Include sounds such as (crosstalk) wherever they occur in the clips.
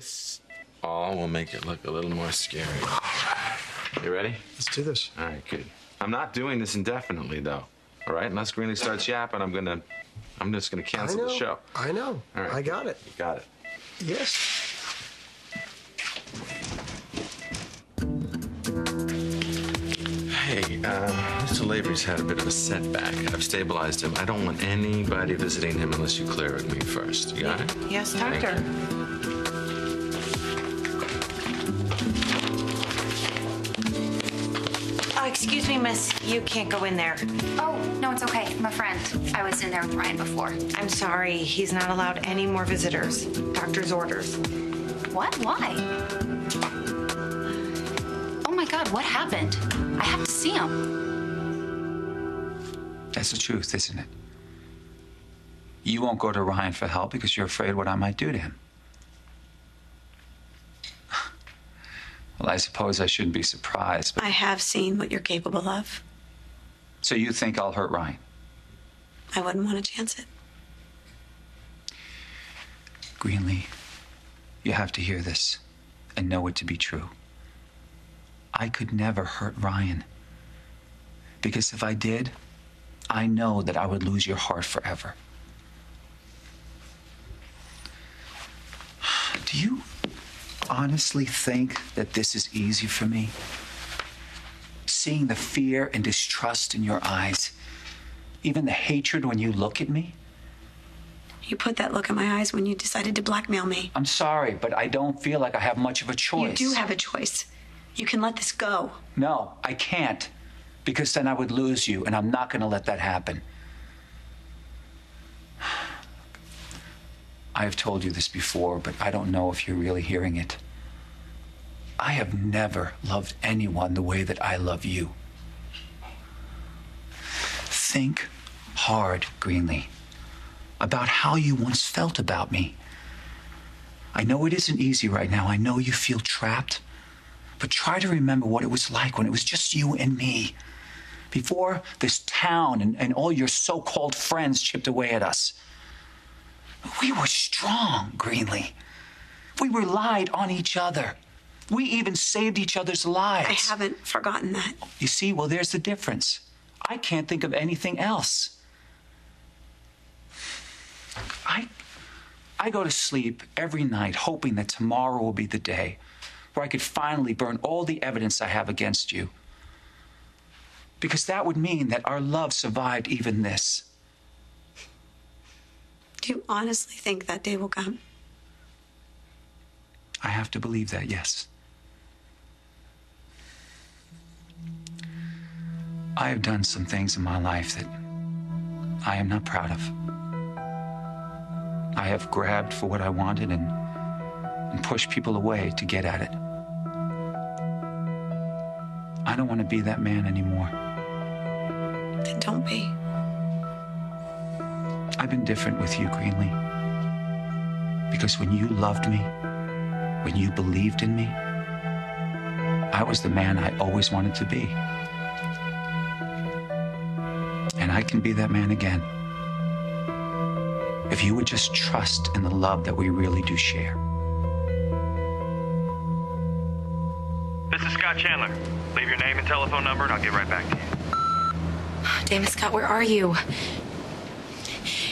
This all will make it look a little more scary. All right. You ready? Let's do this. All right, good. I'm not doing this indefinitely, though. All right? Unless Greenlee starts yapping, I'm gonna, I'm just gonna cancel know. the show. I know. All right. I got it. You got it. Yes. Hey, uh, Mr. Lavery's had a bit of a setback. I've stabilized him. I don't want anybody visiting him unless you clear it with me first. You got it? Yes, Thank doctor. Excuse. You can't go in there. Oh, no, it's okay. I'm a friend. I was in there with Ryan before. I'm sorry. He's not allowed any more visitors. Doctor's orders. What? Why? Oh my god, what happened? I have to see him. That's the truth, isn't it? You won't go to Ryan for help because you're afraid what I might do to him. Well, I suppose I shouldn't be surprised, but I have seen what you're capable of. so you think I'll hurt Ryan? I wouldn't want to chance it. Greenlee, you have to hear this and know it to be true. I could never hurt Ryan. Because if I did, I know that I would lose your heart forever. (sighs) Do you honestly think that this is easy for me? Seeing the fear and distrust in your eyes, even the hatred when you look at me? You put that look in my eyes when you decided to blackmail me. I'm sorry, but I don't feel like I have much of a choice. You do have a choice. You can let this go. No, I can't. Because then I would lose you, and I'm not going to let that happen. I have told you this before, but I don't know if you're really hearing it. I have never loved anyone the way that I love you. Think hard, Greenlee, about how you once felt about me. I know it isn't easy right now. I know you feel trapped. But try to remember what it was like when it was just you and me. Before this town and, and all your so called friends chipped away at us. We were strong, Greenlee. We relied on each other. We even saved each other's lives. I haven't forgotten that. You see, well, there's the difference. I can't think of anything else. I, I go to sleep every night hoping that tomorrow will be the day where I could finally burn all the evidence I have against you. Because that would mean that our love survived even this. Do you honestly think that day will come? I have to believe that, yes. I have done some things in my life that I am not proud of. I have grabbed for what I wanted and, and pushed people away to get at it. I don't want to be that man anymore. Then don't be. I've been different with you, Greenlee. Because when you loved me, when you believed in me, I was the man I always wanted to be. And I can be that man again. If you would just trust in the love that we really do share. This is Scott Chandler. Leave your name and telephone number, and I'll get right back to you. Damn it, Scott, where are you?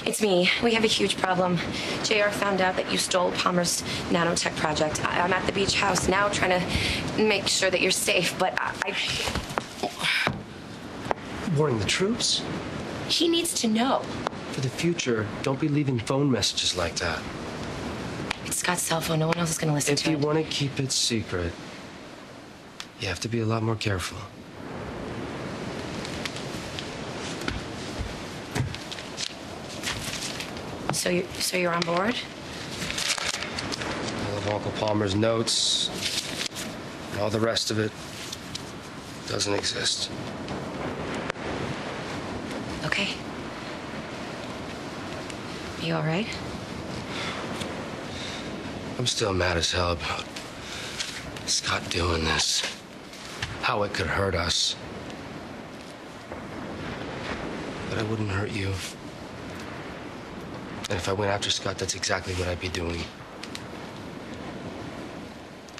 It's me. We have a huge problem. JR found out that you stole Palmer's nanotech project. I- I'm at the beach house now trying to make sure that you're safe, but I. I Warning the troops. he needs to know. For the future, don't be leaving phone messages like that. It's Scott's cell phone. No one else is going to listen If to you it. want to keep it secret, you have to be a lot more careful. So you so you're on board? All of Uncle Palmer's notes, and all the rest of it doesn't exist. Okay. You all right? I'm still mad as hell about Scott doing this. How it could hurt us. But I wouldn't hurt you. And if I went after Scott, that's exactly what I'd be doing.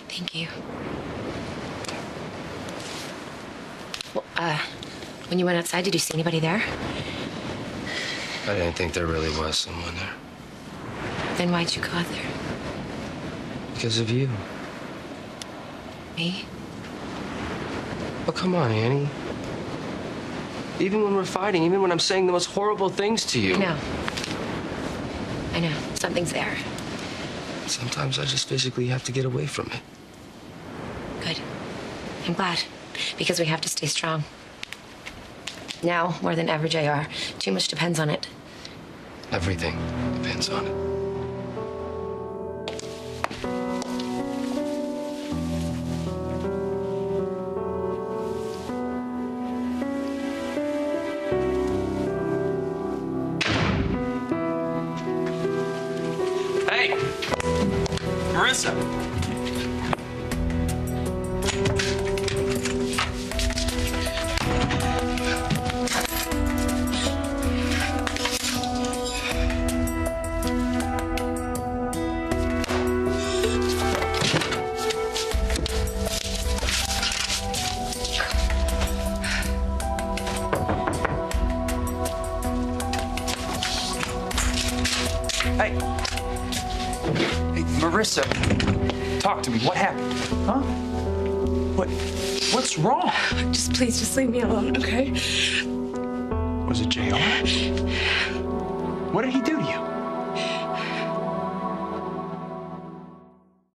Thank you. Well, uh, when you went outside, did you see anybody there? I didn't think there really was someone there. Then why'd you go out there? Because of you. Me? Oh, come on, Annie. Even when we're fighting, even when I'm saying the most horrible things to you. Know. I know. Something's there. Sometimes I just physically have to get away from it. Good. I'm glad. Because we have to stay strong. Now, more than ever, JR. Too much depends on it. Everything depends on it. Marissa! Marissa, talk to me. What happened? Huh? What? What's wrong? Just please, just leave me alone, okay? Was it JR? What did he do to you?